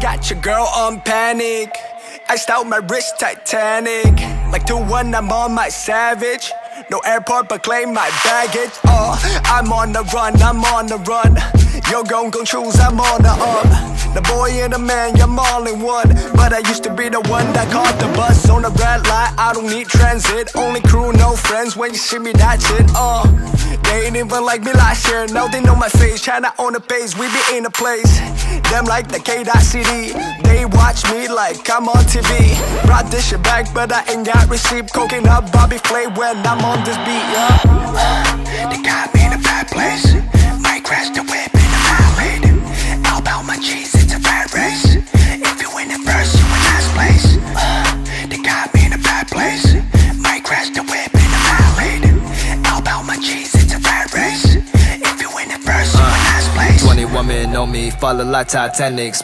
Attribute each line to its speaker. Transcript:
Speaker 1: got your girl on panic. Iced out my wrist, Titanic. Like 2 1, I'm on my savage. No airport, but claim my baggage. Oh, I'm on the run, I'm on the run. You're gon' gon' choose, I'm on the up. The boy and the man, you're all in one. But I used to be the one that caught the bus on the light. I don't need transit, only crew, no friends. When you see me, that's it. Uh, they ain't even like me last year. Now they know my face. China on the page, we be in the place. Them like the K.CD. They watch me like I'm on TV. Brought this shit back, but I ain't got receipt. Coking up Bobby Flay when I'm on this beat, yeah.
Speaker 2: Place.
Speaker 3: 21 men on me, fall like Titanic.